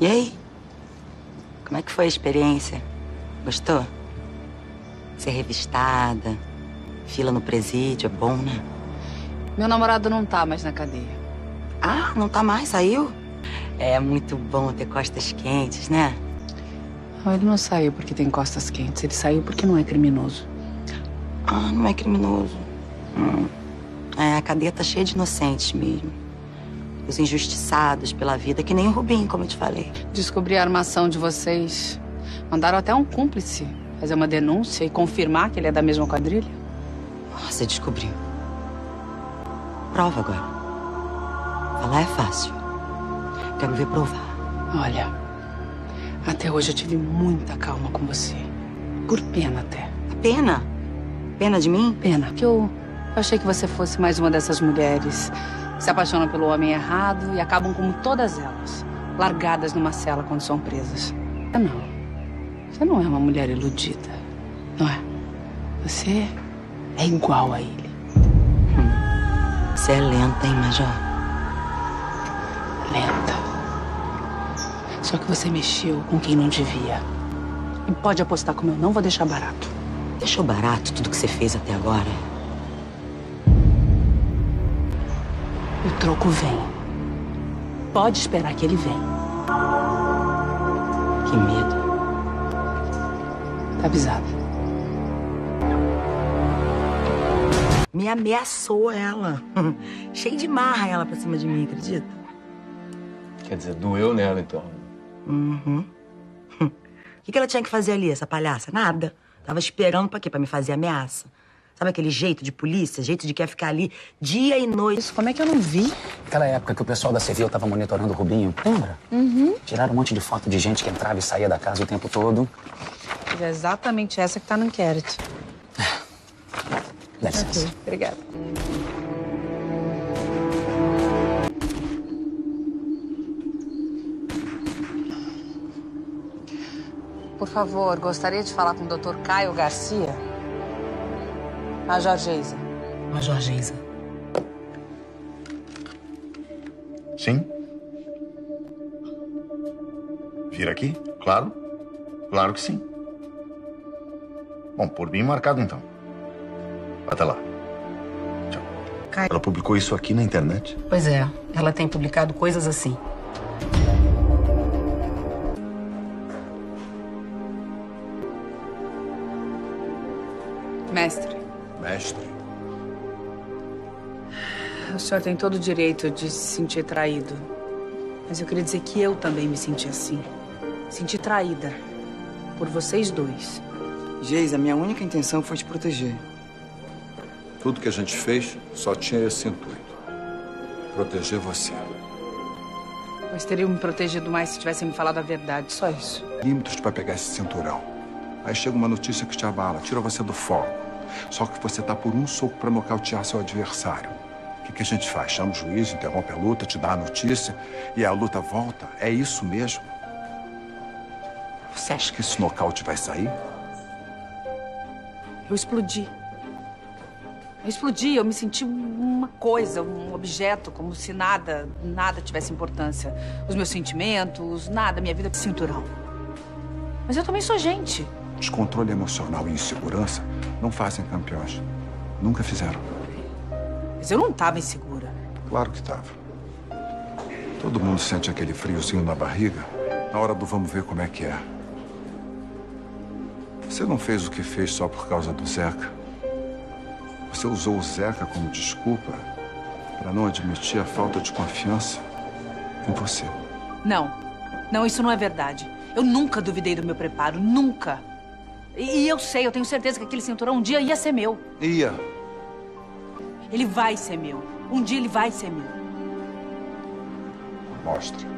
E aí? Como é que foi a experiência? Gostou? Ser revistada, fila no presídio, é bom, né? Meu namorado não tá mais na cadeia. Ah, não tá mais? Saiu? É muito bom ter costas quentes, né? Não, ele não saiu porque tem costas quentes. Ele saiu porque não é criminoso. Ah, não é criminoso. Hum. É, a cadeia tá cheia de inocentes mesmo. Os injustiçados pela vida, que nem o Rubim, como eu te falei. Descobri a armação de vocês. Mandaram até um cúmplice fazer uma denúncia e confirmar que ele é da mesma quadrilha. Você descobriu. Prova agora. Falar é fácil. Quero ver provar. Olha, até hoje eu tive muita calma com você. Por pena até. Pena? Pena de mim? Pena. Que eu, achei que você fosse mais uma dessas mulheres se apaixonam pelo homem errado e acabam como todas elas, largadas numa cela quando são presas. Não. Você não é uma mulher iludida, não é? Você é igual a ele. Você é lenta, hein, Major? Lenta. Só que você mexeu com quem não devia. E pode apostar como eu não vou deixar barato. Deixou barato tudo que você fez até agora? O troco vem. Pode esperar que ele vem. Que medo. Tá avisada. Me ameaçou ela. Cheio de marra ela pra cima de mim, acredita? Quer dizer, doeu nela, então. Uhum. O que, que ela tinha que fazer ali, essa palhaça? Nada. Tava esperando pra quê? Pra me fazer ameaça. Sabe aquele jeito de polícia, jeito de quer ficar ali dia e noite? Isso, como é que eu não vi? Aquela época que o pessoal da Civil tava monitorando o Rubinho, lembra? Uhum. Tiraram um monte de foto de gente que entrava e saía da casa o tempo todo. É exatamente essa que tá no inquérito. Dá licença. Ok, obrigada. Por favor, gostaria de falar com o Dr. Caio Garcia. Major Geisa. Major Geisa. Sim? Vir aqui? Claro. Claro que sim. Bom, por mim marcado então. Até lá. Tchau. Caio. Ela publicou isso aqui na internet? Pois é, ela tem publicado coisas assim. Mestre, Mestre. o senhor tem todo o direito de se sentir traído. Mas eu queria dizer que eu também me senti assim. Senti traída. Por vocês dois. Geisa, minha única intenção foi te proteger. Tudo que a gente fez só tinha esse intuito. Proteger você. Mas teriam me protegido mais se tivessem me falado a verdade, só isso. Límites para pegar esse cinturão. Aí chega uma notícia que te abala, tira você do foco. Só que você tá por um soco para nocautear seu adversário. O que, que a gente faz? Chama o juiz, interrompe a luta, te dá a notícia e a luta volta? É isso mesmo? Você acha que esse nocaute vai sair? Eu explodi. Eu explodi, eu me senti uma coisa, um objeto, como se nada, nada tivesse importância. Os meus sentimentos, nada, minha vida cinturão. Mas eu também sou gente. Descontrole emocional e insegurança não fazem campeões. Nunca fizeram. Mas eu não estava insegura. Claro que estava. Todo mundo sente aquele friozinho na barriga na hora do vamos ver como é que é. Você não fez o que fez só por causa do Zeca. Você usou o Zeca como desculpa para não admitir a falta de confiança em você. Não, não, isso não é verdade. Eu nunca duvidei do meu preparo, nunca. E, e eu sei, eu tenho certeza que aquele cinturão um dia ia ser meu. Ia. Ele vai ser meu. Um dia ele vai ser meu. Mostra.